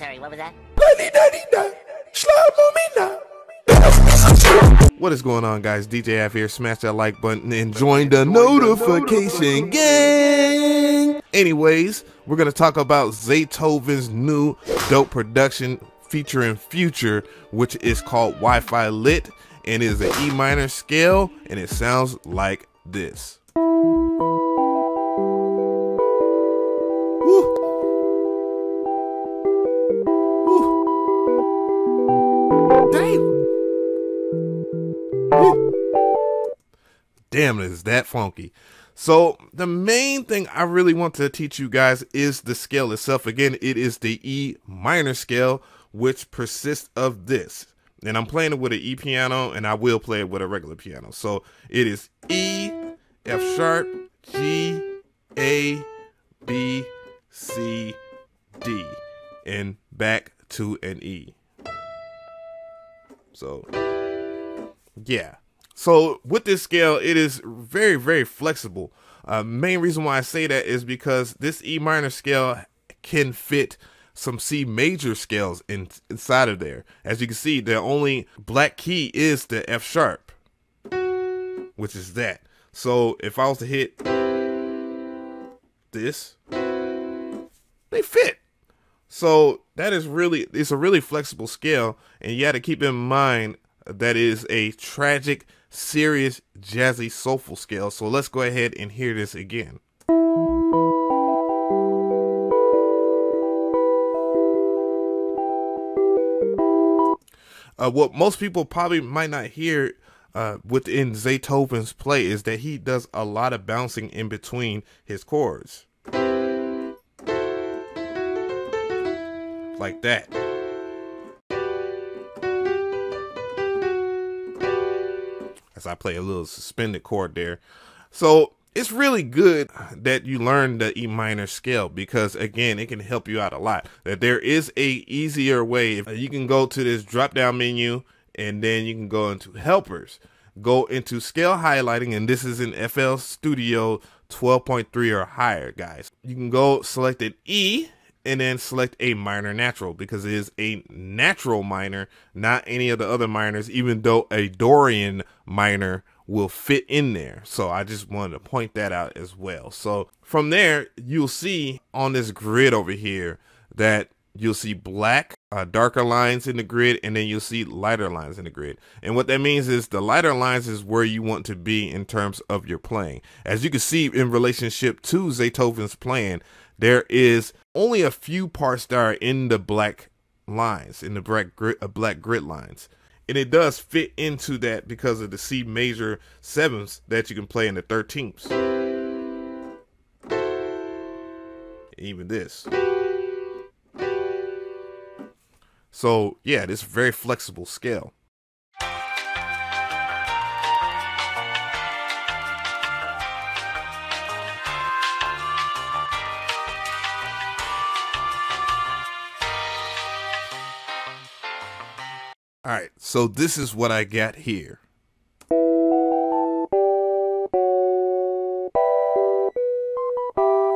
sorry, what was that? What is going on, guys? DJ Ave here. Smash that like button and join the notification gang. Anyways, we're gonna talk about Zaytoven's new dope production featuring Future, which is called Wi-Fi Lit, and is an E minor scale, and it sounds like this. Damn, is that funky. So the main thing I really want to teach you guys is the scale itself. Again, it is the E minor scale, which persists of this. And I'm playing it with an E piano, and I will play it with a regular piano. So it is E, F sharp, G, A, B, C, D, and back to an E. So, yeah. So with this scale, it is very, very flexible. Uh, main reason why I say that is because this E minor scale can fit some C major scales in, inside of there. As you can see, the only black key is the F sharp, which is that. So if I was to hit this, they fit. So that is really, it's a really flexible scale. And you got to keep in mind that is a tragic serious, jazzy, soulful scale. So let's go ahead and hear this again. Uh, what most people probably might not hear uh, within Zaytoven's play is that he does a lot of bouncing in between his chords. Like that. As I play a little suspended chord there. So it's really good that you learn the E minor scale because again, it can help you out a lot. That there is a easier way. If you can go to this drop down menu and then you can go into helpers, go into scale highlighting, and this is in FL Studio 12.3 or higher, guys. You can go select an E and then select a minor natural because it is a natural minor, not any of the other minors, even though a Dorian minor will fit in there. So I just wanted to point that out as well. So from there, you'll see on this grid over here that you'll see black uh, darker lines in the grid and then you'll see lighter lines in the grid and what that means is the lighter lines is where you want to be in terms of your playing as you can see in relationship to Zaytoven's playing there is only a few parts that are in the black lines, in the black grit, uh, black grit lines. And it does fit into that because of the C major sevenths that you can play in the 13ths. Even this. So yeah, this very flexible scale. All right, so this is what I got here.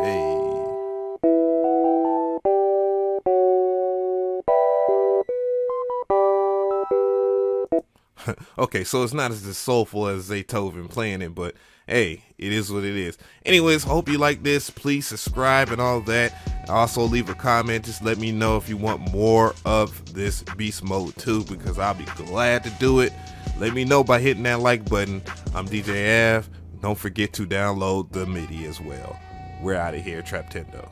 Hey. okay, so it's not as soulful as Zaytoven playing it, but hey, it is what it is. Anyways, hope you like this. Please subscribe and all that. Also, leave a comment. Just let me know if you want more of this beast mode too, because I'll be glad to do it. Let me know by hitting that like button. I'm DJ Ave. Don't forget to download the MIDI as well. We're out of here, Traptendo.